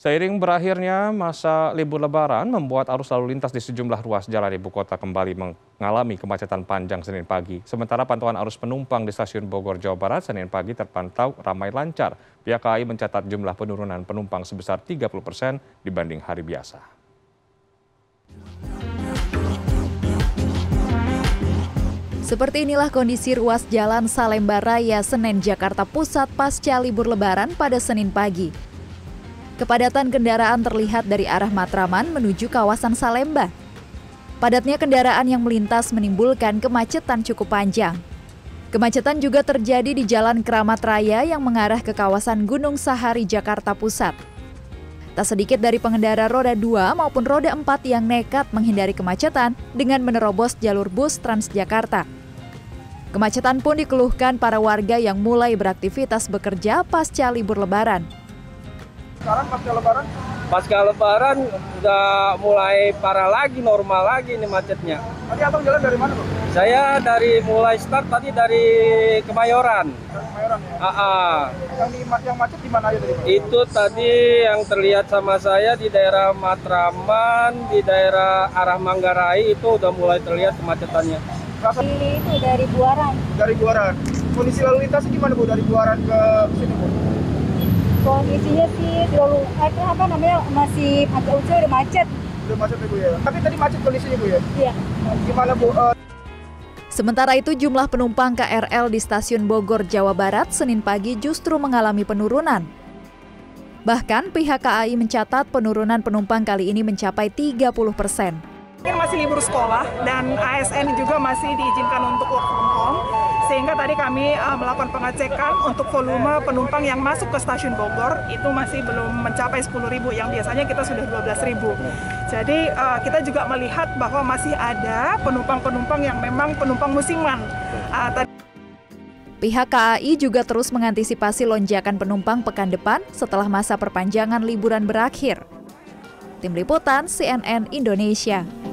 Seiring berakhirnya masa libur lebaran membuat arus lalu lintas di sejumlah ruas jalan ibu kota kembali mengalami kemacetan panjang Senin pagi. Sementara pantauan arus penumpang di stasiun Bogor, Jawa Barat Senin pagi terpantau ramai lancar. Pihak KAI mencatat jumlah penurunan penumpang sebesar 30 persen dibanding hari biasa. Seperti inilah kondisi ruas jalan Salemba Raya Senen Jakarta Pusat pasca libur lebaran pada Senin pagi. Kepadatan kendaraan terlihat dari arah Matraman menuju kawasan Salemba. Padatnya kendaraan yang melintas menimbulkan kemacetan cukup panjang. Kemacetan juga terjadi di Jalan Keramat Raya yang mengarah ke kawasan Gunung Sahari, Jakarta Pusat. Tak sedikit dari pengendara roda 2 maupun roda 4 yang nekat menghindari kemacetan dengan menerobos jalur bus Transjakarta. Kemacetan pun dikeluhkan para warga yang mulai beraktivitas bekerja pasca libur lebaran. Sekarang pasca lebaran? Pasca lebaran udah mulai parah lagi, normal lagi ini macetnya. Tadi abang jalan dari mana tuh? Saya dari mulai start tadi dari Kemayoran. Dari Kemayoran ya? Ah, ah. Yang, di, yang macet di mana aja tadi? Itu tadi yang terlihat sama saya di daerah Matraman, di daerah arah Manggarai itu udah mulai terlihat kemacetannya. Berapa? Itu dari Buaran. Dari Buaran. Kondisi lalu lintas gimana Bu dari Buaran ke sini Bu? Kondisinya sih terlalu apa, apa namanya masih agak ucil udah macet. Udah macet ya Bu ya. Tapi tadi macet kondisinya Bu ya? Iya. Gimana Bu? Uh... Sementara itu jumlah penumpang KRL di stasiun Bogor, Jawa Barat Senin pagi justru mengalami penurunan. Bahkan pihak KAI mencatat penurunan penumpang kali ini mencapai 30 persen. Masih libur sekolah dan ASN juga masih diizinkan untuk work from home sehingga tadi kami uh, melakukan pengecekan untuk volume penumpang yang masuk ke stasiun Bogor itu masih belum mencapai 10.000 yang biasanya kita sudah 12.000. Jadi uh, kita juga melihat bahwa masih ada penumpang-penumpang yang memang penumpang musiman. Uh, Pihak KAI juga terus mengantisipasi lonjakan penumpang pekan depan setelah masa perpanjangan liburan berakhir. Tim Liputan CNN Indonesia.